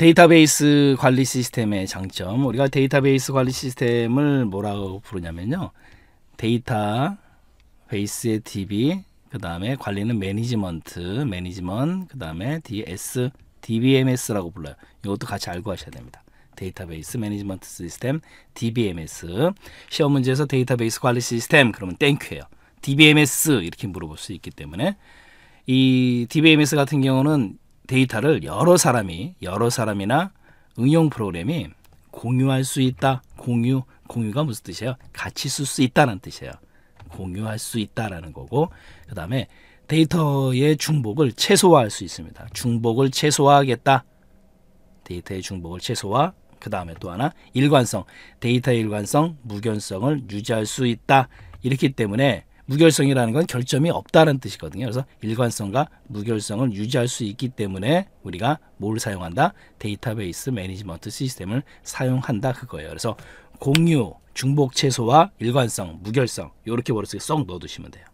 데이터베이스 관리 시스템의 장점. 우리가 데이터베이스 관리 시스템을 뭐라고 부르냐면요. 데이터 베이스의 DB, 그 다음에 관리는 management, management, 그 다음에 DS, DBMS라고 불러요. 이것도 같이 알고 가셔야 됩니다. 데이터베이스 management 시스템 DBMS 시험 문제에서 데이터베이스 관리 시스템 그러면 thank you예요. DBMS 이렇게 물어볼 수 있기 때문에 이 DBMS 같은 경우는 데이터를 여러 사람이 여러 사람이나 응용 프로그램이 공유할 수 있다. 공유 공유가 무슨 뜻이에요? 같이 쓸 수 있다는 뜻이에요. 공유할 수 있다라는 거고 그 다음에 데이터의 중복을 최소화할 수 있습니다. 중복을 최소화하겠다. 데이터의 중복을 최소화. 그 다음에 또 하나 일관성, 데이터의 일관성, 무결성을 유지할 수 있다. 이렇기 때문에 무결성이라는 건 결점이 없다는 뜻이거든요. 그래서 일관성과 무결성을 유지할 수 있기 때문에 우리가 뭘 사용한다? 데이터베이스 management 시스템을 사용한다 그거예요. 그래서 공유, 중복 최소화, 일관성, 무결성 이렇게 머릿속에 쏙 넣어두시면 돼요.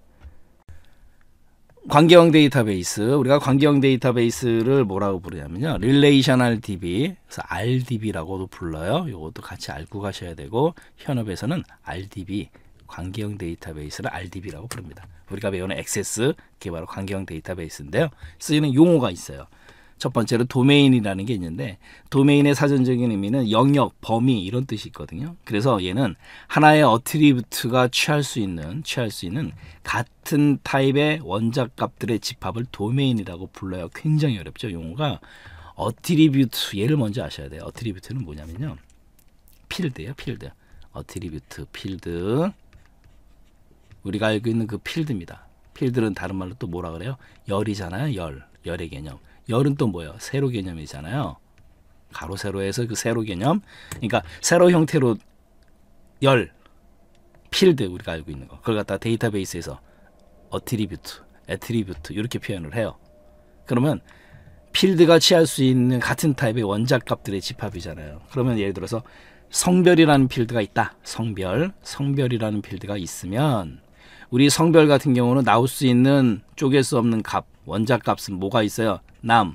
관계형 데이터베이스 우리가 관계형 데이터베이스를 뭐라고 부르냐면요 relational DB 그래서 RDB라고도 불러요 이것도 같이 알고 가셔야 되고 현업에서는 RDB 관계형 데이터베이스를 RDB라고 부릅니다 우리가 배우는 액세스 그게 바로 관계형 데이터베이스인데요 쓰이는 용어가 있어요 첫 번째로 도메인이라는 게 있는데 도메인의 사전적인 의미는 영역, 범위 이런 뜻이 있거든요. 그래서 얘는 하나의 attribute가 취할 수 있는 취할 수 있는 같은 타입의 원자 값들의 집합을 도메인이라고 불러요. 굉장히 어렵죠. 용어가 attribute 얘를 먼저 아셔야 돼요. attribute는 뭐냐면요. 필드예요. 필드. attribute 필드 우리가 알고 있는 그 필드입니다. 필드는 다른 말로 또 뭐라 그래요? 열이잖아요. 열. 열의 개념. 열은 또 뭐예요? 세로 개념이잖아요. 가로 세로에서 그 세로 개념. 그러니까 세로 형태로 열 필드 우리가 알고 있는 거. 그걸 갖다 데이터베이스에서 attribute, attribute 이렇게 표현을 해요. 그러면 필드가 취할 수 있는 같은 타입의 원자 값들의 집합이잖아요. 그러면 예를 들어서 성별이라는 필드가 있다. 성별, 성별이라는 필드가 있으면 우리 성별 같은 경우는 나올 수 있는 쪼갤 수 없는 값, 원자 값은 뭐가 있어요? 남.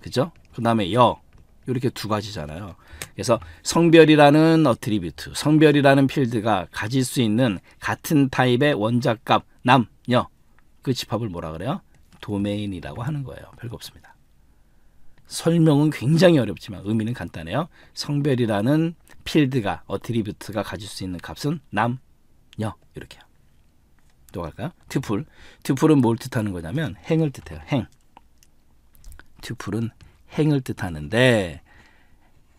그죠? 그 다음에 여. 이렇게 두 가지잖아요. 그래서 성별이라는 attribute, 성별이라는 필드가 가질 수 있는 같은 타입의 원자 값, 남, 여. 그 집합을 뭐라 그래요? 도메인이라고 하는 거예요. 별거 없습니다. 설명은 굉장히 어렵지만 의미는 간단해요. 성별이라는 필드가 어트리뷰트가 가질 수 있는 값은 남, 여 이렇게요. 또 갈까요? 튜플. 튜플은 뭘 뜻하는 거냐면 행을 뜻해요. 행. 튜플은 행을 뜻하는데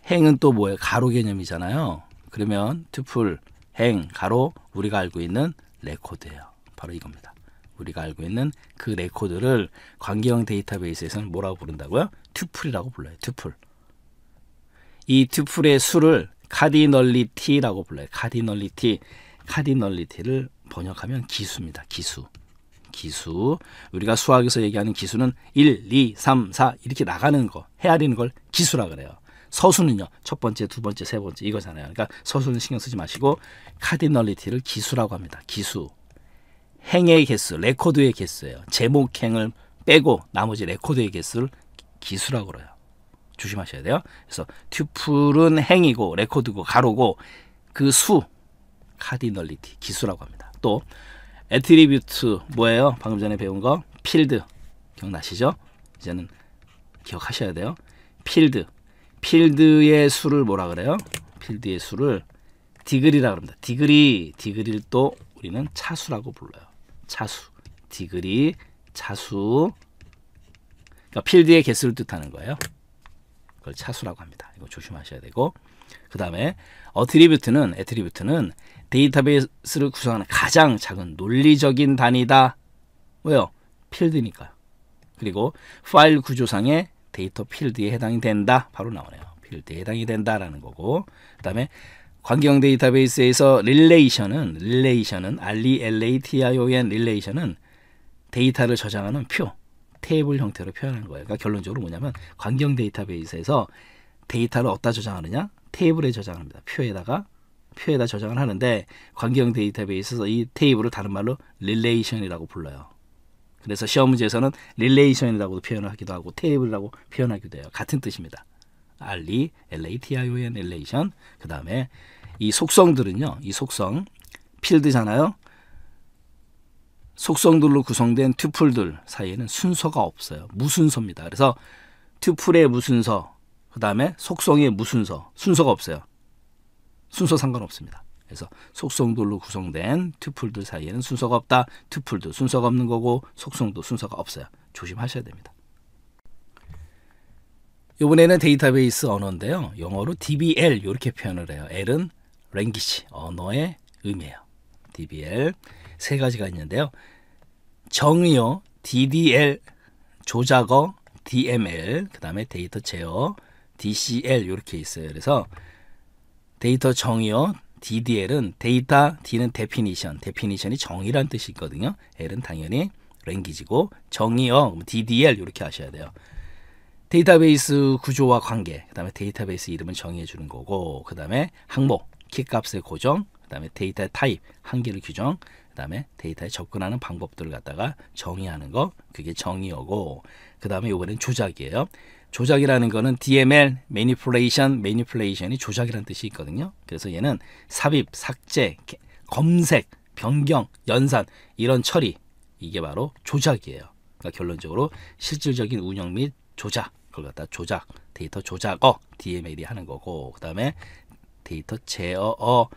행은 또 뭐예요? 가로 개념이잖아요. 그러면 튜플, 행, 가로 우리가 알고 있는 레코드예요. 바로 이겁니다. 우리가 알고 있는 그 레코드를 관계형 데이터베이스에서는 뭐라고 부른다고요? tuple이라고 불러요. tuple. 이 tuple의 수를 cardinality라고 불러요. cardinality. cardinality를 번역하면 기수입니다. 기수. 기수. 우리가 수학에서 얘기하는 기수는 1, 2, 3, 4 이렇게 나가는 거, 헤아리는 걸 기수라 그래요. 서수는요. 첫 번째, 두 번째, 세 번째 이거잖아요. 그러니까 서수는 신경 쓰지 마시고 cardinality를 기수라고 합니다. 기수. 행의 개수, 레코드의 개수예요. 제목행을 빼고 나머지 레코드의 개수를 기수라고 그래요. 조심하셔야 돼요. 그래서 tuple은 행이고 레코드고 가로고 그 수 cardinality 기수라고 합니다. 또 attribute 뭐예요? 방금 전에 배운 거 필드 기억나시죠? 이제는 기억하셔야 돼요. 필드 필드의 수를 뭐라 그래요? 필드의 수를 degree라 그럽니다. degree degree를 또 우리는 차수라고 불러요. 차수 degree 차수 그러니까 필드의 개수를 뜻하는 거예요. 그걸 차수라고 합니다. 이거 조심하셔야 되고 그 다음에 attribute는 attribute는 데이터베이스를 구성하는 가장 작은 논리적인 단위다. 왜요? 필드니까요. 그리고 파일 구조상의 데이터 필드에 해당이 된다. 바로 나오네요. 필드에 해당이 된다라는 거고. 그 다음에 관계형 데이터베이스에서 relation은 relation은 R E L A T I O N relation은 데이터를 저장하는 표 테이블 형태로 표현하는 거예요. 그러니까 결론적으로 뭐냐면 관계형 데이터베이스에서 데이터를 어디다 저장하느냐? 테이블에 저장합니다. 표에다가 표에다 저장을 하는데 관계형 데이터베이스에서 이 테이블을 다른 말로 relation이라고 불러요. 그래서 시험 문제에서는 relation이라고도 표현하기도 하고 테이블이라고 표현하기도 해요. 같은 뜻입니다. R-E, L-A-T-I-O-N, relation. 그 다음에 이 속성들은요. 이 속성, 필드잖아요. 속성들로 구성된 tuple들 사이에는 순서가 없어요. 무순서입니다. 그래서 tuple의 무순서, 그 다음에 속성의 무순서, 순서가 없어요. 순서 상관없습니다. 그래서 속성들로 구성된 튜플들 사이에는 순서가 없다. 튜플도 순서가 없는 거고 속성도 순서가 없어요. 조심하셔야 됩니다. 이번에는 데이터베이스 언어인데요. 영어로 DBL 이렇게 표현을 해요. L은 랭귀지 언어의 의미예요. DBL 세 가지가 있는데요. 정의어 DDL 조작어 DML 그 다음에 데이터 제어 DCL 이렇게 있어요. 그래서 데이터 정의어 DDL은 데이터 D는 definition, definition이 정의란 뜻이 있거든요. L은 당연히 language고 정의어 DDL 이렇게 하셔야 돼요. 데이터베이스 구조와 관계, 그 다음에 데이터베이스 이름을 정의해 주는 거고, 그 다음에 항목, 키값의 고정, 그 다음에 데이터 타입, 한계를 규정, 그 다음에 데이터에 접근하는 방법들을 갖다가 정의하는 거, 그게 정의어고, 그 다음에 이번엔 조작이에요. 조작이라는 거는 DML, manipulation, manipulation이 조작이라는 뜻이 있거든요. 그래서 얘는 삽입, 삭제, 검색, 변경, 연산 이런 처리 이게 바로 조작이에요. 그러니까 결론적으로 실질적인 운영 및 조작 그걸 갖다 조작 데이터 조작어 DML이 하는 거고 그 다음에 데이터 제어어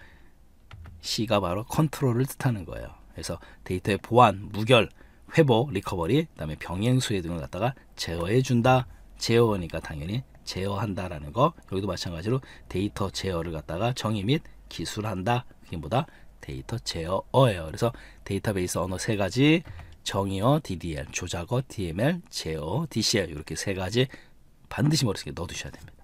C가 바로 컨트롤을 뜻하는 거예요. 그래서 데이터의 보안, 무결, 회복, recovery, 그다음에 병행 수행 등을 갖다가 제어해 준다. 제어니까 당연히 제어한다라는 거. 여기도 마찬가지로 데이터 제어를 갖다가 정의 및 기술한다. 그게 뭐다? 데이터 제어어예요. 그래서 데이터베이스 언어 세 가지 정의어 DDL, 조작어 DML, 제어 DCL 이렇게 세 가지 반드시 머릿속에 넣어두셔야 됩니다.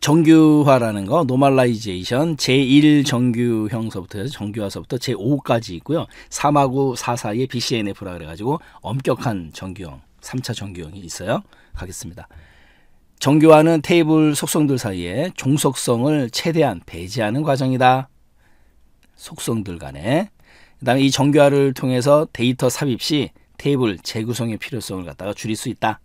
정규화라는 거 normalization 제1 정규형서부터 해서 정규화서부터 제5까지 있고요. 3하고 4 사이에 BCNF라 그래가지고 엄격한 정규형 3차 정규형이 있어요. 가겠습니다. 정규화는 테이블 속성들 사이에 종속성을 최대한 배제하는 과정이다. 속성들 간에 그 다음에 이 정규화를 통해서 데이터 삽입 시 테이블 재구성의 필요성을 갖다가 줄일 수 있다.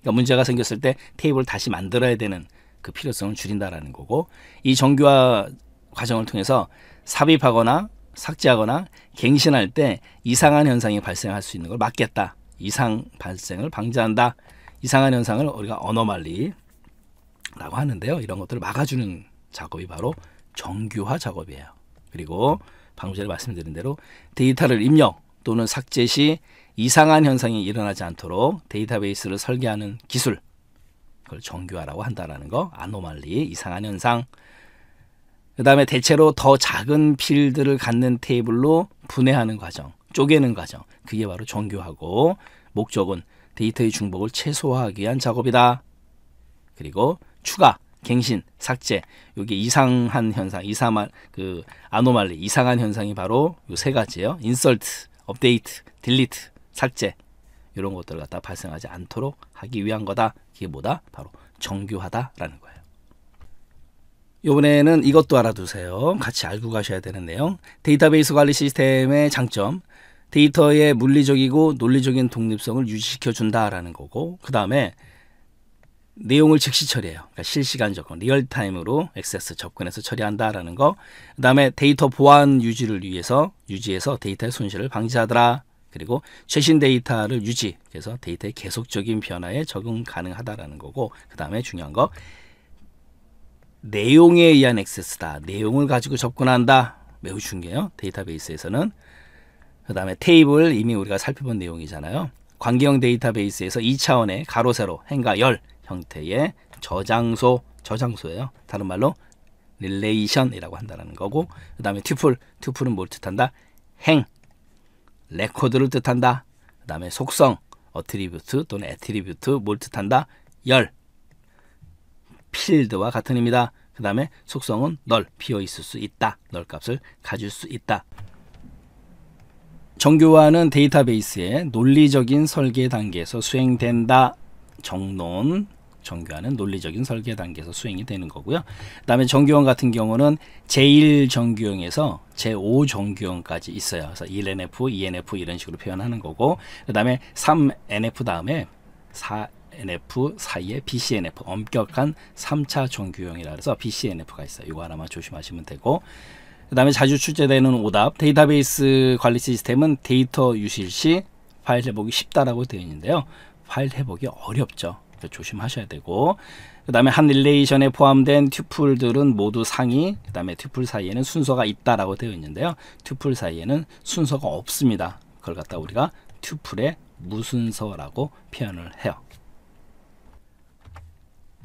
그러니까 문제가 생겼을 때 테이블을 다시 만들어야 되는 그 필요성을 줄인다라는 거고 이 정규화 과정을 통해서 삽입하거나 삭제하거나 갱신할 때 이상한 현상이 발생할 수 있는 걸 막겠다. 이상 발생을 방지한다. 이상한 현상을 우리가 어너말리라고 하는데요. 이런 것들을 막아주는 작업이 바로 정규화 작업이에요. 그리고 방금 전에 말씀드린 대로 데이터를 입력 또는 삭제 시 이상한 현상이 일어나지 않도록 데이터베이스를 설계하는 기술 그걸 정규화라고 한다라는 거 아노말리 이상한 현상 그 다음에 대체로 더 작은 필드를 갖는 테이블로 분해하는 과정 쪼개는 과정 그게 바로 정규화고 목적은 데이터의 중복을 최소화하기 위한 작업이다 그리고 추가 갱신, 삭제, 여기 이상한 현상, 이상한 그 anomaly, 이상한 현상이 바로 요 세 가지예요. insert, 업데이트, delete, 삭제 이런 것들을 갖다 발생하지 않도록 하기 위한 거다. 이게 뭐다? 바로 정규화다라는 거예요. 이번에는 이것도 알아두세요. 같이 알고 가셔야 되는 내용. 데이터베이스 관리 시스템의 장점. 데이터의 물리적이고 논리적인 독립성을 유지시켜 준다라는 거고, 그 다음에 내용을 즉시 처리해요. 그러니까 실시간적, real time으로 액세스 접근해서 처리한다라는 거. 그 다음에 데이터 보안 유지를 위해서 유지해서 데이터의 손실을 방지하더라. 그리고 최신 데이터를 유지, 그래서 데이터의 계속적인 변화에 적응 가능하다라는 거고, 그 다음에 중요한 거 내용에 의한 액세스다. 내용을 가지고 접근한다. 매우 중요해요. 데이터베이스에서는. 그 다음에 테이블 이미 우리가 살펴본 내용이잖아요. 관계형 데이터베이스에서 2차원의 가로 세로 행과 열 형태의 저장소 저장소예요. 다른 말로 relation이라고 한다는 거고 그 다음에 tuple tuple은 뭘 뜻한다? 행 레코드를 뜻한다. 그 다음에 속성 attribute 또는 attribute 뭘 뜻한다? 열 필드와 같은 의미다. 그 다음에 속성은 널 비어 있을 수 있다. 널 값을 가질 수 있다. 정교화는 데이터베이스의 논리적인 설계 단계에서 수행된다. 정론 정교화는 논리적인 설계 단계에서 수행이 되는 거고요. 그 다음에 정규형 같은 경우는 제1 정규형에서 제5 정규형까지 있어요. 그래서 1NF, 2NF 이런 식으로 표현하는 거고 그 다음에 3NF 다음에 4NF 사이에 BCNF 엄격한 3차 정규형이라 해서 BCNF가 있어요. 이거 하나만 조심하시면 되고 그다음에 자주 출제되는 오답 데이터베이스 관리 시스템은 데이터 유실 시 파일 회복이 쉽다라고 되어 있는데요. 파일 회복이 어렵죠. 조심하셔야 되고 그 다음에 한 relation에 포함된 tuple들은 모두 상이 그 다음에 tuple 사이에는 순서가 있다라고 되어 있는데요 tuple 사이에는 순서가 없습니다 그걸 갖다 우리가 tuple의 무순서라고 표현을 해요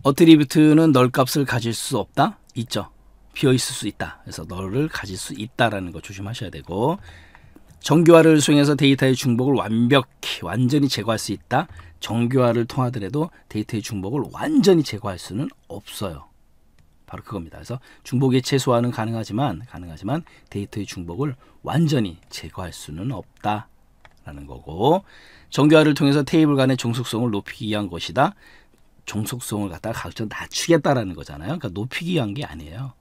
attribute는 null 값을 가질 수 없다? 있죠 비어 있을 수 있다 그래서 null을 가질 수 있다라는 거 조심하셔야 되고 정규화를 수행해서 데이터의 중복을 완벽히 완전히 제거할 수 있다. 정규화를 통하더라도 데이터의 중복을 완전히 제거할 수는 없어요. 바로 그겁니다. 그래서 중복의 최소화는 가능하지만 가능하지만 데이터의 중복을 완전히 제거할 수는 없다라는 거고 정교화를 통해서 테이블 간의 종속성을 높이기 위한 것이다. 종속성을 갖다가 각종 낮추겠다라는 거잖아요. 그러니까 높이기 위한 게 아니에요.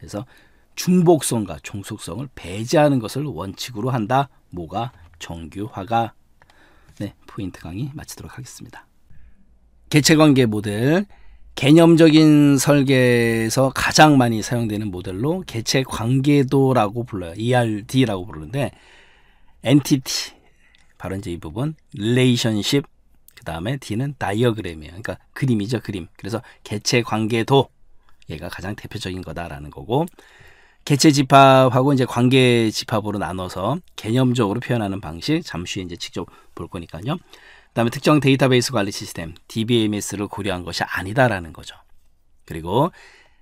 그래서 중복성과 종속성을 배제하는 것을 원칙으로 한다. 뭐가 정규화가 네, 포인트 강의 마치도록 하겠습니다. 개체관계 모델 개념적인 설계에서 가장 많이 사용되는 모델로 개체 관계도라고 불러요. ERD라고 부르는데 entity 바로 이제 이 부분 relationship 그 다음에 D는 다이어그램이에요. 그러니까 그림이죠, 그림. 그래서 개체 관계도 얘가 가장 대표적인 거다라는 거고 개체 집합하고 이제 관계 집합으로 나눠서 개념적으로 표현하는 방식 잠시 이제 직접 볼 거니까요. 그다음에 특정 데이터베이스 관리 시스템 DBMS를 고려한 것이 아니다라는 거죠. 그리고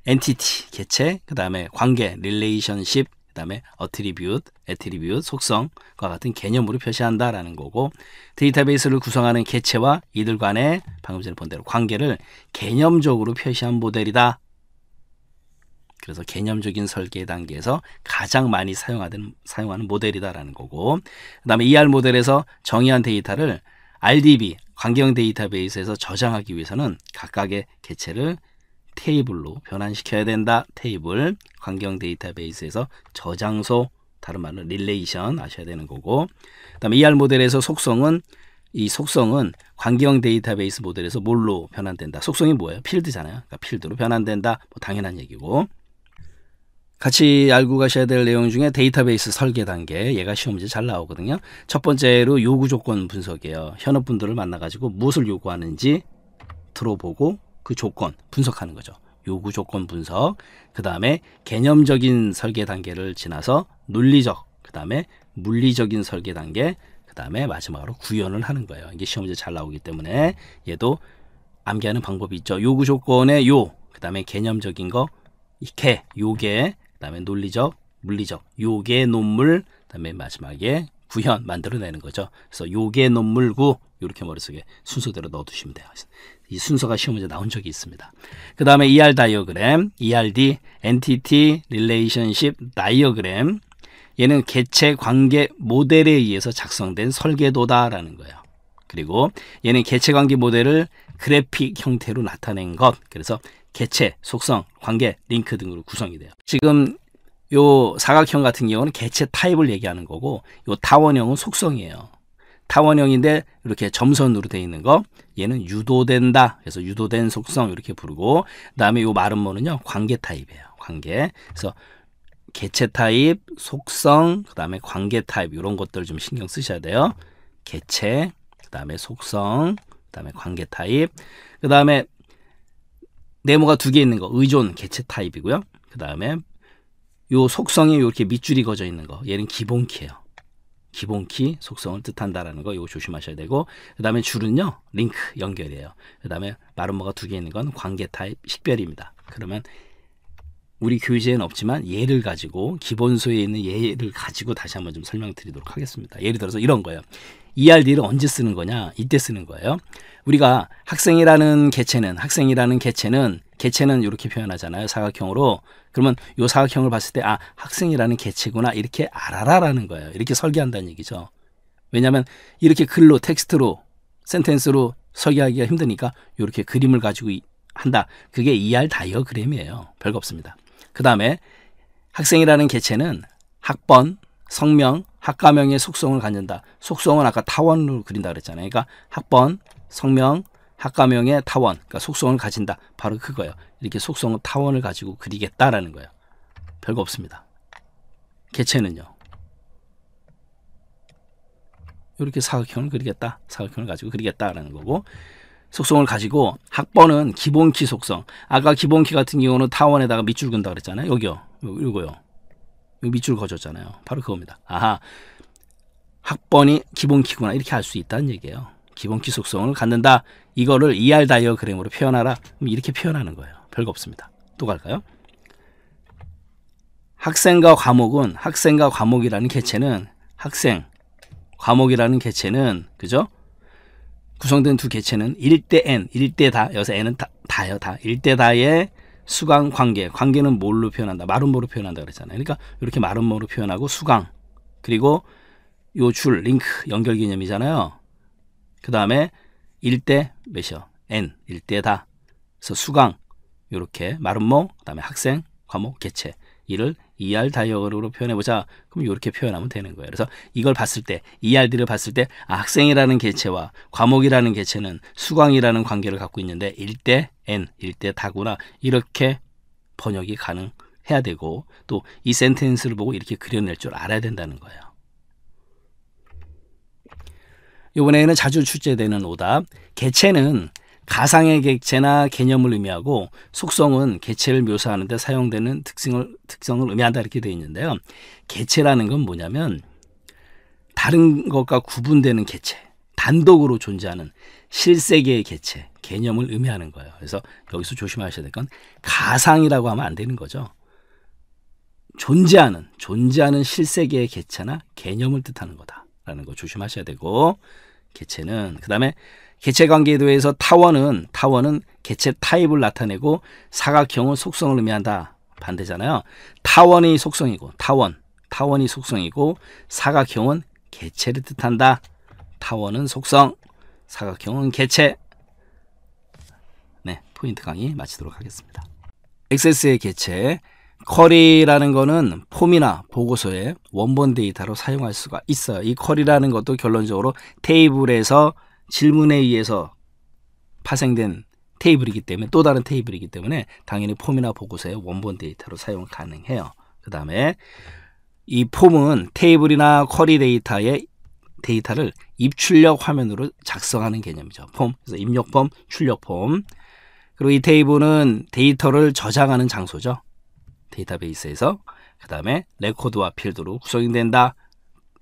entity 개체, 그다음에 관계 relationship, 그다음에 attribute, attribute 속성과 같은 개념으로 표시한다라는 거고 데이터베이스를 구성하는 개체와 이들 간의 방금 전에 본 대로 관계를 개념적으로 표시한 모델이다. 그래서 개념적인 설계 단계에서 가장 많이 사용하는 사용하는 모델이다라는 거고 그 다음에 ER 모델에서 정의한 데이터를 RDB 관계형 데이터베이스에서 저장하기 위해서는 각각의 개체를 테이블로 변환시켜야 된다. 테이블 관계형 데이터베이스에서 저장소 다른 말로 relation 아셔야 되는 거고 그 다음에 ER 모델에서 속성은 이 속성은 관계형 데이터베이스 모델에서 뭘로 변환된다. 속성이 뭐예요? 필드잖아요. 그러니까 필드로 변환된다. 뭐 당연한 얘기고 같이 알고 가셔야 될 내용 중에 데이터베이스 설계 단계 얘가 시험 문제 잘 나오거든요. 첫 번째로 요구 조건 분석이에요. 현업분들을 만나가지고 무엇을 요구하는지 들어보고 그 조건 분석하는 거죠. 요구 조건 분석, 그 다음에 개념적인 설계 단계를 지나서 논리적, 그 다음에 물리적인 설계 단계, 그 다음에 마지막으로 구현을 하는 거예요. 이게 시험 문제 잘 나오기 때문에 얘도 암기하는 방법이 있죠. 요구 조건의 요, 그 다음에 개념적인 거, 개, 요게, 그다음에 논리적, 물리적, 요계 논물, 그다음에 마지막에 구현 만들어내는 거죠. 그래서 요계 논물구 이렇게 머릿속에 순서대로 넣어두시면 돼요. 이 순서가 시험 문제 나온 적이 있습니다. 그 다음에 ER 다이어그램, ERD, Entity Relationship 다이어그램 얘는 개체 관계 모델에 의해서 작성된 설계도다라는 거예요. 그리고 얘는 개체 관계 모델을 그래픽 형태로 나타낸 것. 그래서 개체, 속성, 관계, 링크 등으로 구성이 돼요. 지금 요 사각형 같은 경우는 개체 타입을 얘기하는 거고 요 타원형은 속성이에요. 타원형인데 이렇게 점선으로 되어 있는 거 얘는 유도된다. 그래서 유도된 속성 이렇게 부르고 그다음에 요 마름모는요 관계 타입이에요. 관계. 그래서 개체 타입, 속성, 그다음에 관계 타입 이런 것들 좀 신경 쓰셔야 돼요. 개체, 그다음에 속성, 그다음에 관계 타입, 그다음에 네모가 두 개 있는 거 의존 개체 타입이고요. 그 다음에 요 속성이 이렇게 밑줄이 그어져 있는 거 얘는 기본키예요. 기본키 속성을 뜻한다라는 거 이거 조심하셔야 되고 그 다음에 줄은요 링크 연결이에요. 그 다음에 마름모가 두 개 있는 건 관계 타입 식별입니다. 그러면 우리 교재에는 없지만 예를 가지고 기본서에 있는 예를 가지고 다시 한번 좀 설명드리도록 하겠습니다. 예를 들어서 이런 거예요. ERD를 언제 쓰는 거냐? 이때 쓰는 거예요. 우리가 학생이라는 개체는 학생이라는 개체는 개체는 이렇게 표현하잖아요. 사각형으로. 그러면 이 사각형을 봤을 때 아, 학생이라는 개체구나 이렇게 알아라라는 거예요. 이렇게 설계한다는 얘기죠. 왜냐하면 이렇게 글로 텍스트로 센텐스로 설계하기가 힘드니까 이렇게 그림을 가지고 한다. 그게 ER 다이어그램이에요. 별거 없습니다. 그 다음에 학생이라는 개체는 학번, 성명, 학과명의 속성을 갖는다. 속성은 아까 타원으로 그린다 그랬잖아요. 그러니까 학번, 성명, 학과명의 타원, 그러니까 속성을 가진다. 바로 그거예요. 이렇게 속성은 타원을 가지고 그리겠다라는 거예요. 별거 없습니다. 개체는요. 이렇게 사각형을 그리겠다. 사각형을 가지고 그리겠다라는 거고 속성을 가지고 학번은 기본키 속성. 아까 기본키 같은 경우는 타원에다가 밑줄 근다 그랬잖아요. 여기요. 요거요. 요 밑줄 거줬잖아요. 바로 그겁니다. 아하. 학번이 기본키구나. 이렇게 할수 있다는 얘기예요. 기본키 속성을 갖는다. 이거를 ER 다이어그램으로 표현하라. 이렇게 표현하는 거예요. 별거 없습니다. 또 갈까요? 학생과 과목은 학생과 과목이라는 개체는 학생, 과목이라는 개체는 그죠? 구성된 두 개체는 1대 n, 1대 다, 여기서 n은 다, 다요, 다. 1대 다의 수강 관계, 관계는 뭘로 표현한다? 마름모로 표현한다 그랬잖아요. 그러니까 이렇게 마름모로 표현하고 수강, 그리고 요 줄, 링크, 연결 개념이잖아요. 그 다음에 1대 몇이요? n, 1대 다. 그래서 수강, 이렇게 마름모, 그 다음에 학생, 과목, 개체. 이를 ER 다이어그램으로 표현해보자. 그럼 이렇게 표현하면 되는 거예요. 그래서 이걸 봤을 때, ERD를 봤을 때, 아, 학생이라는 개체와 과목이라는 개체는 수강이라는 관계를 갖고 있는데, 1대 N, 1대 다구나. 이렇게 번역이 가능해야 되고, 또 이 센텐스를 보고 이렇게 그려낼 줄 알아야 된다는 거예요. 이번에는 자주 출제되는 오답. 개체는 가상의 객체나 개념을 의미하고 속성은 개체를 묘사하는 데 사용되는 특성을, 특성을 의미한다 이렇게 되어 있는데요. 개체라는 건 뭐냐면 다른 것과 구분되는 개체, 단독으로 존재하는 실세계의 개체, 개념을 의미하는 거예요. 그래서 여기서 조심하셔야 될 건 가상이라고 하면 안 되는 거죠. 존재하는, 존재하는 실세계의 개체나 개념을 뜻하는 거다라는 거 조심하셔야 되고 개체는 그 다음에 개체 관계에 대해서 타원은 타원은 개체 타입을 나타내고 사각형은 속성을 의미한다. 반대잖아요. 타원이 속성이고 타원 타원이 속성이고 사각형은 개체를 뜻한다. 타원은 속성, 사각형은 개체. 네, 포인트 강의 마치도록 하겠습니다. XS의 개체 쿼리라는 거는 폼이나 보고서에 원본 데이터로 사용할 수가 있어요. 이 쿼리라는 것도 결론적으로 테이블에서 질문에 의해서 파생된 테이블이기 때문에 또 다른 테이블이기 때문에 당연히 폼이나 보고서의 원본 데이터로 사용 가능해요. 그 다음에 이 폼은 테이블이나 쿼리 데이터의 데이터를 입출력 화면으로 작성하는 개념이죠. 폼. 그래서 입력 폼, 출력 폼. 그리고 이 테이블은 데이터를 저장하는 장소죠. 데이터베이스에서. 그 다음에 레코드와 필드로 구성이 된다.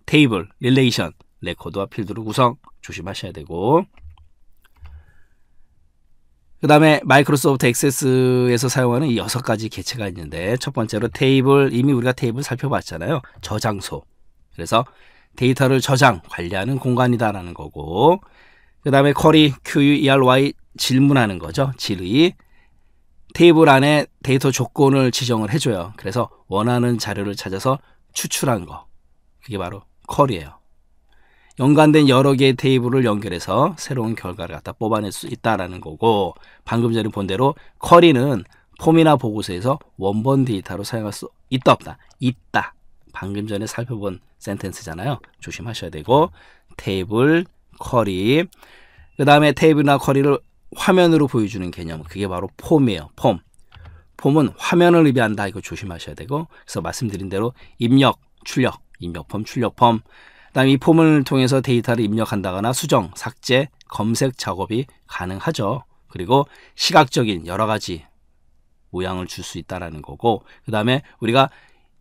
테이블, relation, 레코드와 필드로 구성. 조심하셔야 되고 그 다음에 Microsoft Access에서 사용하는 이 여섯 가지 개체가 있는데 첫 번째로 테이블 이미 우리가 테이블 살펴봤잖아요 저장소 그래서 데이터를 저장 관리하는 공간이다라는 거고 그 다음에 쿼리 QUERY 질문하는 거죠 질의. 테이블 안에 데이터 조건을 지정을 해줘요. 그래서 원하는 자료를 찾아서 추출한 거. 그게 바로 쿼리예요. 연관된 여러 개의 테이블을 연결해서 새로운 결과를 갖다 뽑아낼 수 있다라는 거고 방금 전에 본 대로 쿼리는 폼이나 보고서에서 원본 데이터로 사용할 수 있다 없다. 있다 방금 전에 살펴본 센텐스잖아요. 조심하셔야 되고 테이블 쿼리. 그 다음에 테이블이나 쿼리를 화면으로 보여주는 개념. 그게 바로 폼이에요 폼. 폼은 화면을 의미한다. 이거 조심하셔야 되고 그래서 말씀드린 대로 입력 출력. 입력 폼 출력 폼. 그다음 이 폼을 통해서 데이터를 입력한다거나 수정, 삭제, 검색 작업이 가능하죠. 그리고 시각적인 여러 가지 모양을 줄 수 있다라는 거고 그다음에 우리가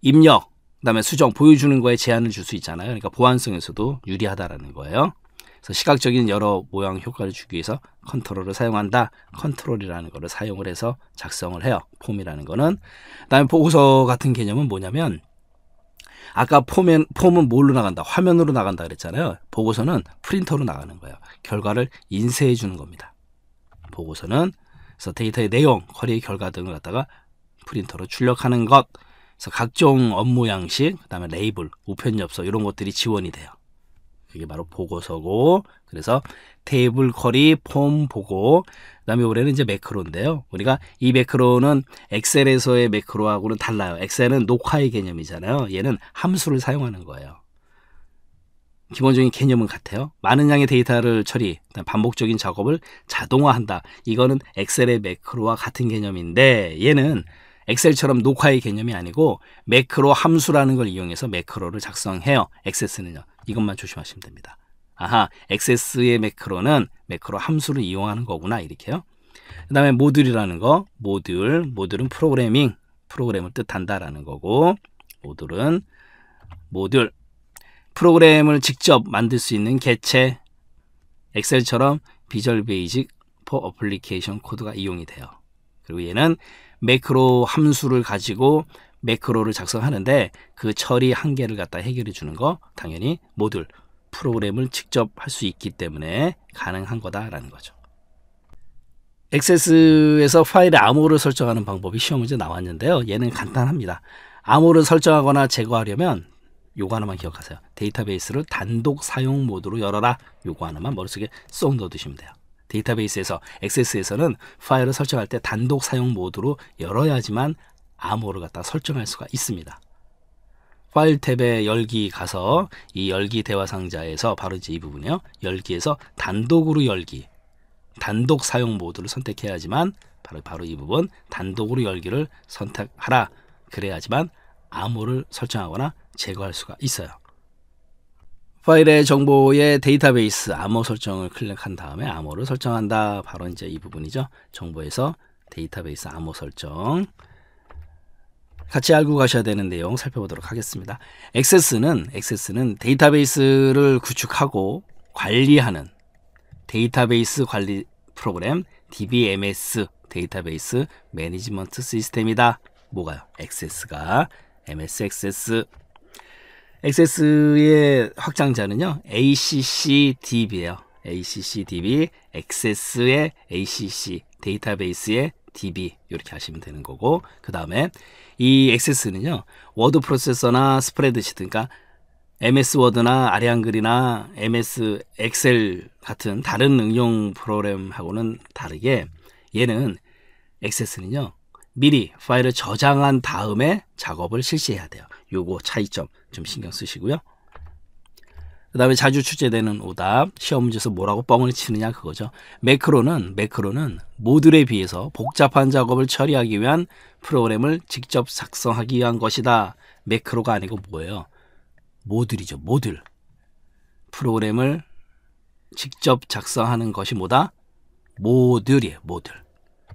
입력, 그다음에 수정 보여주는 거에 제한을 줄 수 있잖아요. 그러니까 보안성에서도 유리하다라는 거예요. 그래서 시각적인 여러 모양 효과를 주기 위해서 컨트롤을 사용한다. 컨트롤이라는 거를 사용을 해서 작성을 해요. 폼이라는 거는. 그다음에 보고서 같은 개념은 뭐냐면 아까 폼은, 폼은 뭘로 나간다? 화면으로 나간다 그랬잖아요. 보고서는 프린터로 나가는 거예요. 결과를 인쇄해 주는 겁니다. 보고서는 그래서 데이터의 내용, 쿼리의 결과 등을 갖다가 프린터로 출력하는 것. 그래서 각종 업무 양식, 그다음에 레이블, 우편 엽서 이런 것들이 지원이 돼요. 그게 바로 보고서고 그래서 테이블 쿼리 폼 보고서 그다음에 올해는 이제 매크로인데요. 우리가 이 매크로는 Excel에서의 매크로하고는 달라요. Excel은 녹화의 개념이잖아요. 얘는 함수를 사용하는 거예요. 기본적인 개념은 같아요. 많은 양의 데이터를 처리, 반복적인 작업을 자동화한다. 이거는 엑셀의 매크로와 같은 개념인데 얘는 엑셀처럼 녹화의 개념이 아니고 매크로 함수라는 걸 이용해서 매크로를 작성해요. 액세스는요. 이것만 조심하시면 됩니다. 아하, 액세스의 매크로는 매크로 함수를 이용하는 거구나 이렇게요. 그 다음에 모듈이라는 거, 모듈, 모듈은 프로그래밍, 프로그램을 뜻한다라는 거고 모듈은 모듈, 프로그램을 직접 만들 수 있는 개체, Excel처럼 Visual Basic for Application 코드가 이용이 돼요. 그리고 얘는 매크로 함수를 가지고 매크로를 작성하는데 그 처리 한계를 갖다 해결해 주는 거 당연히 모듈 프로그램을 직접 할 수 있기 때문에 가능한 거다라는 거죠. Access에서 파일의 암호를 설정하는 방법이 시험 문제 나왔는데요. 얘는 간단합니다. 암호를 설정하거나 제거하려면 요거 하나만 기억하세요. 데이터베이스를 단독 사용 모드로 열어라. 요거 하나만 머릿속에 쏙 넣어두시면 돼요. 데이터베이스에서 액세스에서는 파일을 설정할 때 단독 사용 모드로 열어야지만 암호를 갖다 설정할 수가 있습니다. 파일 탭에 열기 가서 이 열기 대화 상자에서 바로 이제 이 부분이요. 열기에서 단독으로 열기, 단독 사용 모드를 선택해야지만 바로 바로 이 부분 단독으로 열기를 선택하라. 그래야지만 암호를 설정하거나 제거할 수가 있어요. 파일의 정보의 데이터베이스 암호 설정을 클릭한 다음에 암호를 설정한다. 바로 이제 이 부분이죠. 정보에서 데이터베이스 암호 설정. 같이 알고 가셔야 되는 내용 살펴보도록 하겠습니다. 액세스는 액세스는 데이터베이스를 구축하고 관리하는 데이터베이스 관리 프로그램 DBMS Database Management System이다. 뭐가요? 액세스가 MS 액세스 액세스의 확장자는요. ACCDB예요. ACCDB, Access의 ACC, 데이터베이스의 DB 이렇게 하시면 되는 거고 그 다음에 이 Access는요. word processor나 spreadsheet 그러니까 MS 워드나 아리안글이나 MS 엑셀 같은 다른 응용 프로그램하고는 다르게 얘는 액세스는요. 미리 파일을 저장한 다음에 작업을 실시해야 돼요. 요거 차이점 좀 신경 쓰시고요. 그 다음에 자주 출제되는 오답, 시험 문제에서 뭐라고 뻥을 치느냐 그거죠. 매크로는, 매크로는 모듈에 비해서 복잡한 작업을 처리하기 위한 프로그램을 직접 작성하기 위한 것이다. 매크로가 아니고 뭐예요? 모듈이죠, 모듈. 프로그램을 직접 작성하는 것이 뭐다? 모듈이에요, 모듈.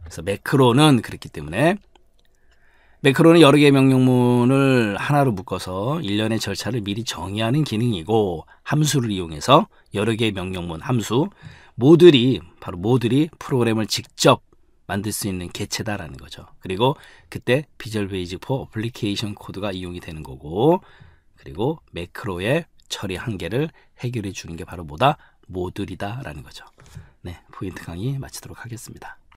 그래서 매크로는 그렇기 때문에 매크로는 여러 개의 명령문을 하나로 묶어서 일련의 절차를 미리 정의하는 기능이고 함수를 이용해서 여러 개의 명령문 함수 모듈이 바로 모듈이 프로그램을 직접 만들 수 있는 개체다라는 거죠. 그리고 그때 Visual Basic for Application 코드가 이용이 되는 거고 그리고 매크로의 처리 한계를 해결해 주는 게 바로 뭐다? 모듈이다라는 거죠. 네, 포인트 강의 마치도록 하겠습니다.